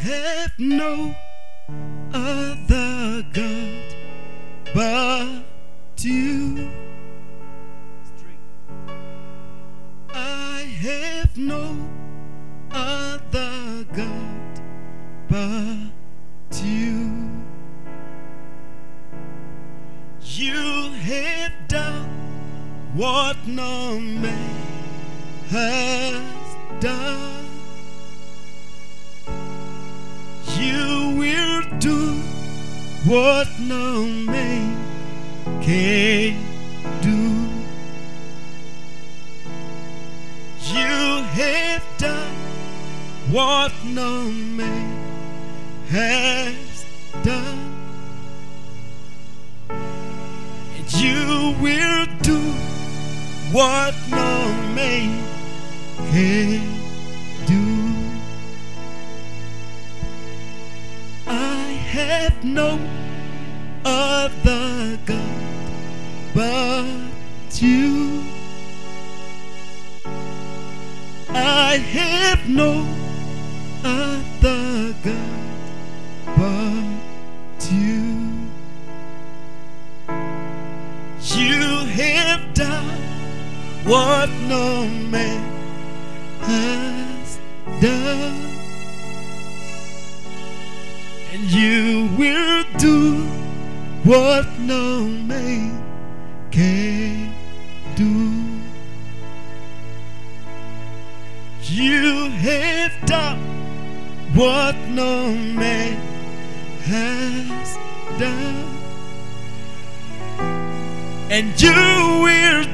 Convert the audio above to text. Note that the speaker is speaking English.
have no other God but you. I have no other God but you. You have done what no man has done. What no man can do. You have done what no man has done. And you will do what no man can have no other God but you. I have no other God but you. You have done what no man has done. And you will do what no man can do. You have done what no man has done. And you will